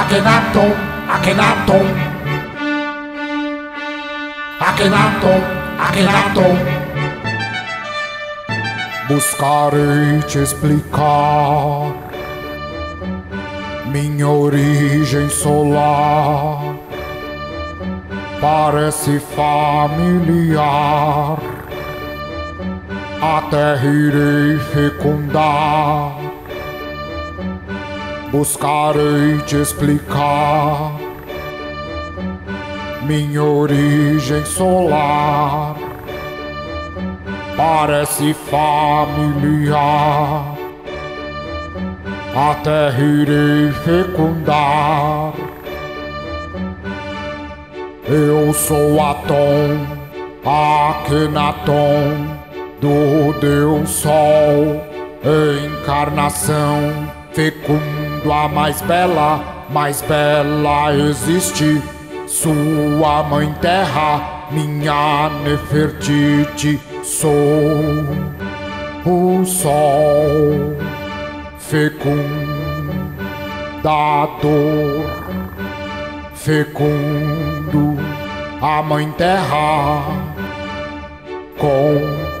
Akhenaton, Akhenaton. Akhenaton, Akhenaton. Buscarei te explicar minha origem solar. Parece familiar. A terra irei fecundar. Buscarei te explicar minha origem solar. Parece familiar. A terra irei fecundar. Eu sou Atom, Akhenaton, do Deus Sol, encarnação, fecundo a mais bela, mais bela existe. Sua mãe terra, minha Nefertiti, sou o sol fecundador, fecundo a mãe terra com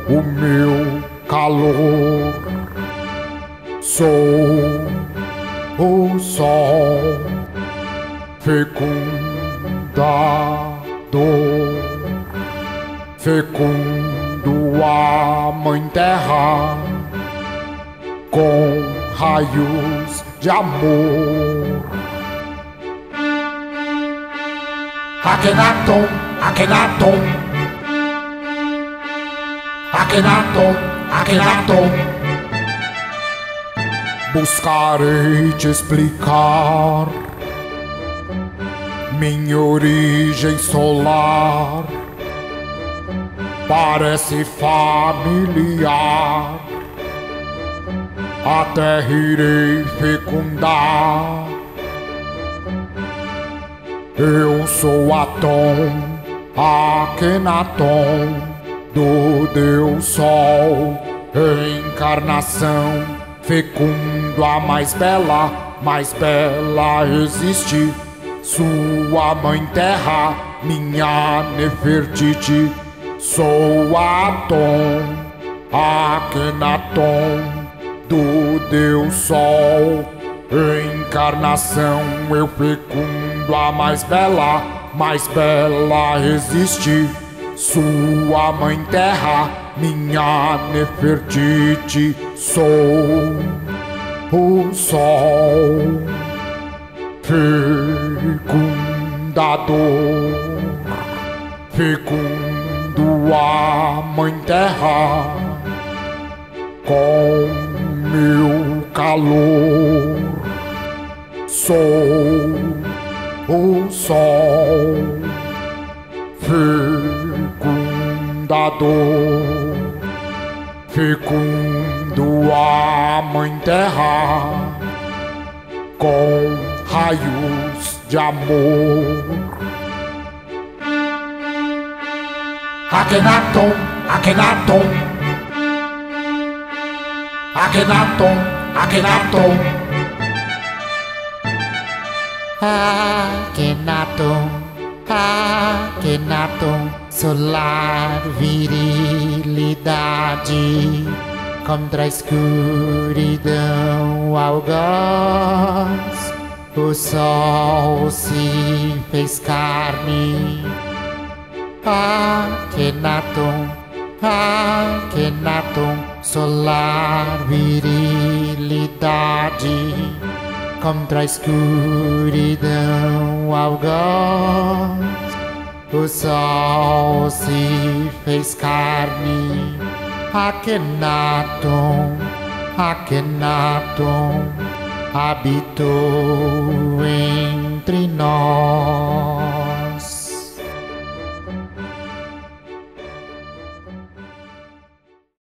o meu calor. Sou o sol fecundador, fecundo a mãe terra com raios de amor. Akhenaton, Akhenaton. Akhenaton, Akhenaton. Buscarei te explicar minha origem solar. Parece familiar. A terra irei fecundar. Eu sou Atom, Akhenaton, do Deus Sol, encarnação, fecundo a mais bela, mais bela existe. Sua mãe terra, minha Nefertiti, sou Atom, Akhenaton, do Deus Sol, encarnação, eu fecundo a mais bela, mais bela existe. Sua mãe terra, minha Nefertiti, sou o sol fecundador, fecundo a mãe terra com meu calor. Sou o sol fecundador, fecundo a mãe terra com raios de amor. Akhenaton, Akhenaton. Akhenaton, Akhenaton. Akhenaton, Akhenaton, solar virilidade contra a escuridão algoz. O sol se fez carne. Akhenaton, Akhenaton, solar virilidade contra a escuridão algoz. O sol se fez carne. Akhenaton, Akhenaton, habitou.